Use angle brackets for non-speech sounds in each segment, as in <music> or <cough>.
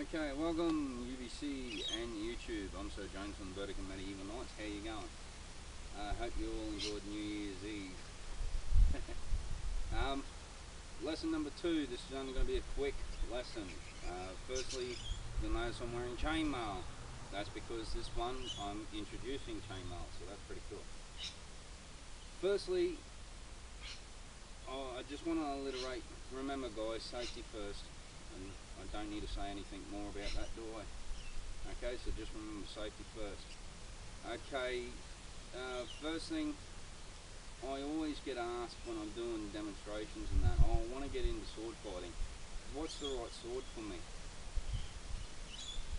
Okay, welcome UBC and YouTube. I'm Sir James from Burdekin Medieval Knights. How you going? I uh, hope you all enjoyed New Year's Eve. <laughs> um, lesson number two. This is only going to be a quick lesson. Uh, firstly, you'll notice I'm wearing chainmail. That's because this one I'm introducing chainmail, so that's pretty cool. Firstly, oh, I just want to alliterate. Remember, guys, safety first and I don't need to say anything more about that, do I? Okay, so just remember safety first. Okay, uh, first thing, I always get asked when I'm doing demonstrations and that, oh, I want to get into sword fighting. What's the right sword for me?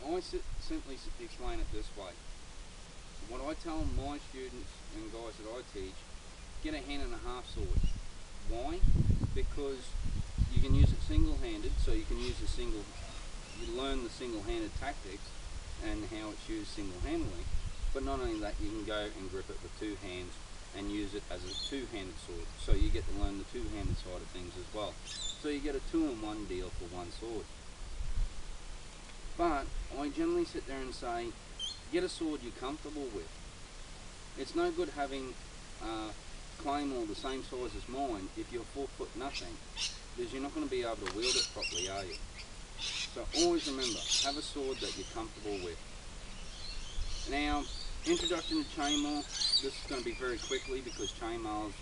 I simply explain it this way. What I tell my students and guys that I teach, get a hand and a half sword. Why? Because you can use it single-handed, so you can use a single, you learn the single-handed tactics and how it's used single-handedly. But not only that, you can go and grip it with two hands and use it as a two-handed sword. So you get to learn the two-handed side of things as well. So you get a two-in-one deal for one sword. But I generally sit there and say, get a sword you're comfortable with. It's no good having uh, claymore the same size as mine if you're four foot nothing, because you're not going to be able to wield it properly, are you? So always remember, have a sword that you're comfortable with. Now, introduction to chainmail, this is going to be very quickly because chainmail is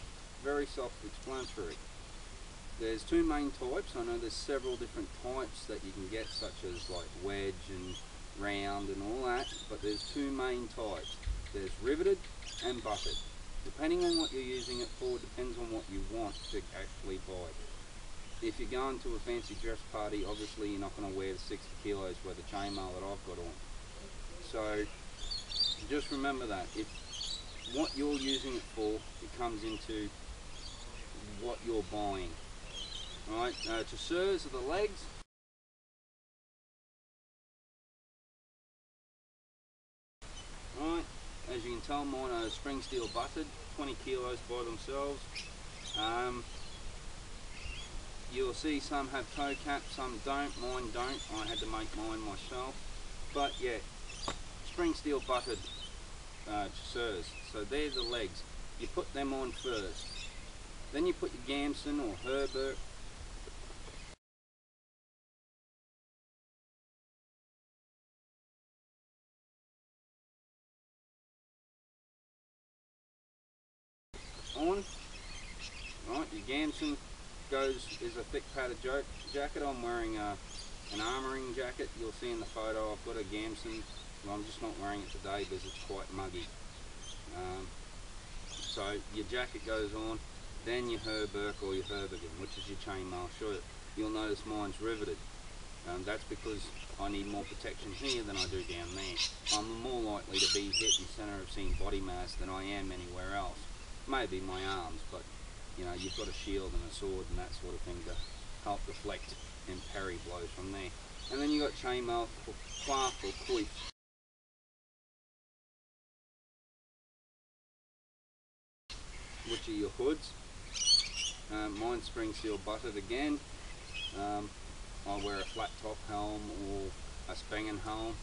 very self-explanatory. There's two main types. I know there's several different types that you can get, such as like wedge and round and all that, but there's two main types. There's riveted and butted. Depending on what you're using it for, depends on what you want to actually buy. If you're going to a fancy dress party, obviously you're not going to wear the 60 kilos worth of chainmail that I've got on. So just remember that. If what you're using it for, it comes into what you're buying. Alright, uh, chausses are the legs. As you can tell mine are spring steel butted, 20 kilos by themselves. Um, you'll see some have toe caps, some don't, mine don't. I had to make mine myself. But yeah, spring steel butted uh, chausses. So they're the legs. You put them on first. Then you put your gambeson or Herbert on. Right, your gambeson goes is a thick padded jacket. I'm wearing a, an armoring jacket. You'll see in the photo I've got a gambeson. Well, I'm just not wearing it today because it's quite muggy. Um, so your jacket goes on, then your hauberk or your haubergeon, which is your chainmail shirt. You'll notice mine's riveted. Um, that's because I need more protection here than I do down there. I'm more likely to be hit in the centre of scene body mass than I am anywhere else maybe my arms, but you know, you've got a shield and a sword and that sort of thing to help deflect and parry blows from there. And then you've got chainmail for clap or coif. Which are your hoods. Um, mine spring steel butted again. Um, I wear a flat top helm or a Spangenhelm.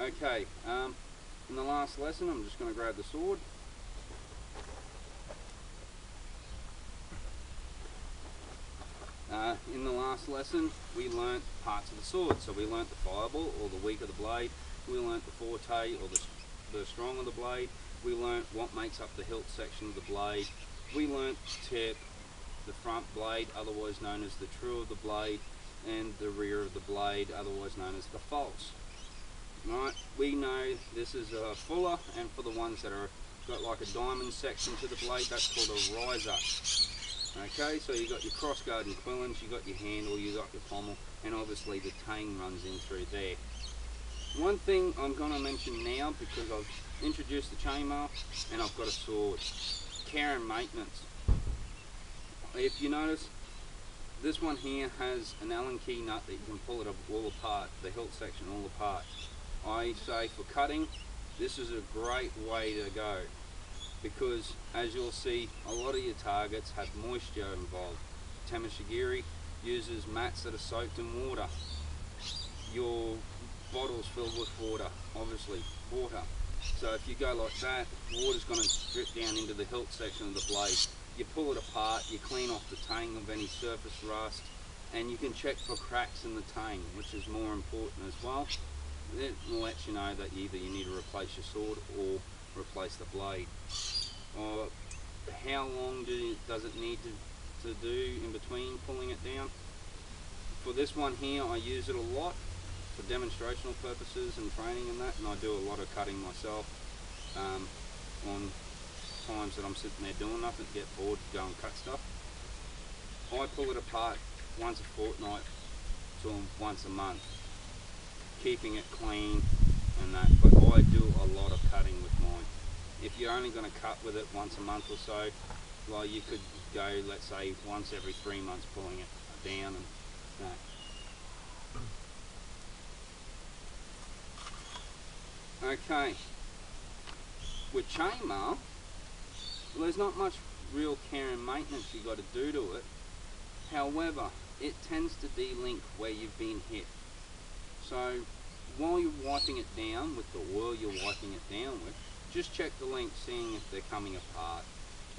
Okay, um, in the last lesson I'm just going to grab the sword Uh, in the last lesson, we learnt parts of the sword. So we learnt the foible, or the weak of the blade. We learnt the forte, or the, the strong of the blade. We learnt what makes up the hilt section of the blade. We learnt tip, the front blade, otherwise known as the true of the blade, and the rear of the blade, otherwise known as the false. Right, we know this is a fuller, and for the ones that are got like a diamond section to the blade, that's called a riser. Okay, so you've got your crossguard and quillons, you've got your handle, you've got your pommel, and obviously the tang runs in through there. One thing I'm going to mention now, because I've introduced the chainmail, and I've got a sword. Care and maintenance. If you notice, this one here has an Allen key nut that you can pull it all apart, the hilt section all apart. I say for cutting, this is a great way to go because as you'll see a lot of your targets have moisture involved. Tameshigiri uses mats that are soaked in water. Your bottles filled with water, obviously water. So if you go like that, water's going to drip down into the hilt section of the blade. You pull it apart, you clean off the tang of any surface rust, and you can check for cracks in the tang, which is more important as well. It will let you know that either you need to replace your sword or replace the blade. Uh, how long do, does it need to, to do in between pulling it down? For this one here, I use it a lot for demonstrational purposes and training and that, and I do a lot of cutting myself um, on times that I'm sitting there doing nothing, get bored, go and cut stuff. I pull it apart once a fortnight to once a month, keeping it clean and that, but I do a lot of cutting with mine. If you're only going to cut with it once a month or so, well you could go, let's say, once every three months pulling it down and. Okay, with chainmail, well, there's not much real care and maintenance you got to do to it. However, it tends to de-link where you've been hit. So while you're wiping it down with the oil you're wiping it down with, just check the links, seeing if they're coming apart,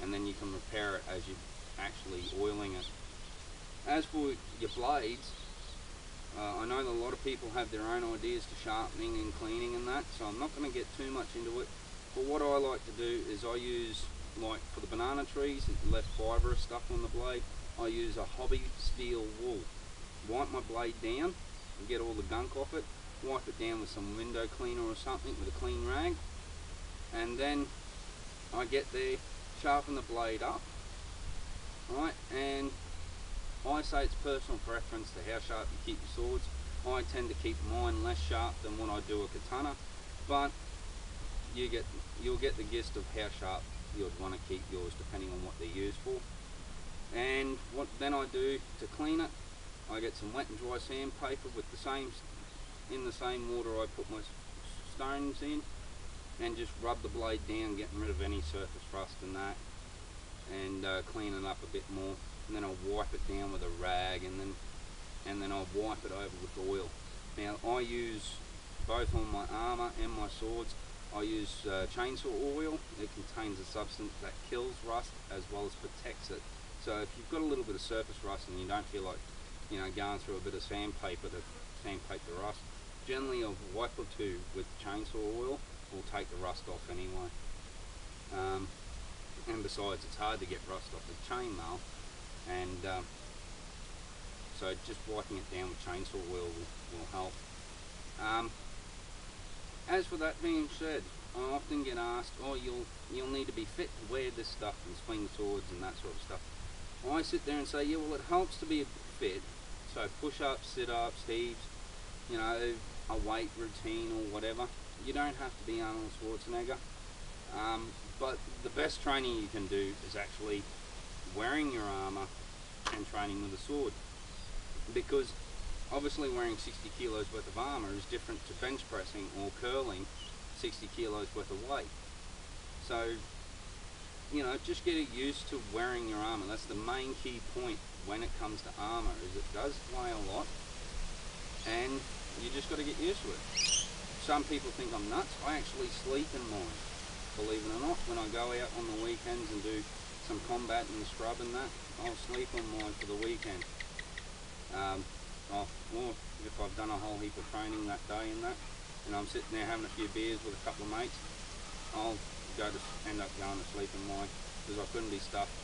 and then you can repair it as you're actually oiling it. As for your blades, uh, I know that a lot of people have their own ideas to sharpening and cleaning and that, so I'm not going to get too much into it. But what I like to do is I use, like for the banana trees, left fibrous stuff on the blade, I use a hobby steel wool. Wipe my blade down and get all the gunk off it, wipe it down with some window cleaner or something with a clean rag, and then I get there, sharpen the blade up, right, and I say it's personal preference to how sharp you keep your swords. I tend to keep mine less sharp than when I do a katana, but you get you'll get the gist of how sharp you'd want to keep yours depending on what they're used for. And what then I do to clean it, I get some wet and dry sandpaper with the same in the same water I put my stones in, and just rub the blade down, getting rid of any surface rust and that, and uh, clean it up a bit more and then I'll wipe it down with a rag and then and then I'll wipe it over with oil. Now I use both on my armour and my swords I use uh, chainsaw oil. It contains a substance that kills rust as well as protects it. So if you've got a little bit of surface rust and you don't feel like you know going through a bit of sandpaper to sandpaper the rust, generally a wipe or two with chainsaw oil will take the rust off anyway. Um, and besides it's hard to get rust off the chainmail and um, so just wiping it down with chainsaw will, will help. Um, as for that being said, I often get asked, oh you'll you'll need to be fit to wear this stuff and swing swords and that sort of stuff. I sit there and say, yeah well it helps to be fit, so push-ups, sit-ups, heaves, you know, a weight routine or whatever. You don't have to be Arnold Schwarzenegger. Um, but the best training you can do is actually wearing your armour and training with a sword. Because obviously wearing 60 kilos worth of armour is different to bench pressing or curling 60 kilos worth of weight. So, you know, just get used to wearing your armour. That's the main key point when it comes to armour, is it does weigh a lot and you just got to get used to it. Some people think I'm nuts. I actually sleep in mine, believe it or not. When I go out on the weekends and do some combat and scrub and that, I'll sleep on mine for the weekend. Um, or if I've done a whole heap of training that day and that, and I'm sitting there having a few beers with a couple of mates, I'll go to end up going to sleep in mine because I couldn't be stuffed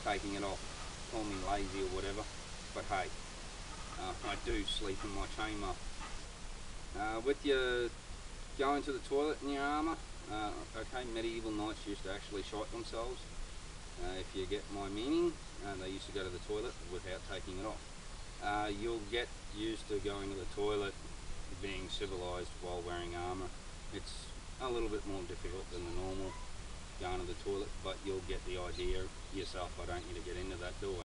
taking it off, call me lazy or whatever. But hey, uh, I do sleep in my chainmail. Uh, with your going to the toilet in your armour, uh, okay, medieval knights used to actually shot themselves uh, if you get my meaning, uh, they used to go to the toilet without taking it off. Uh, you'll get used to going to the toilet being civilized while wearing armor. It's a little bit more difficult than the normal going to the toilet, but you'll get the idea yourself. I don't need to get into that, do?